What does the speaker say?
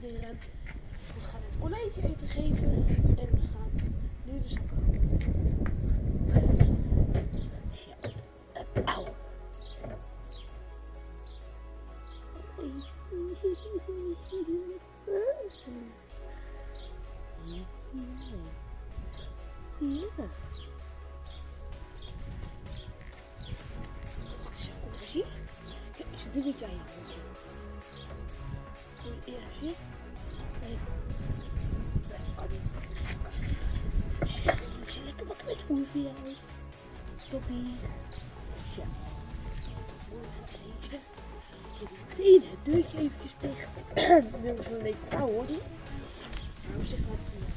We gaan het konijntje eten geven en we gaan nu de zak. Ja. Wacht eens eens. Kijk, is een dingetje aan je dan moet je lekker voer voor jou. Toppie. Ja. Meteen het deurtje eventjes dicht. Wil ze een beetje touw hoor. Nou, zeg maar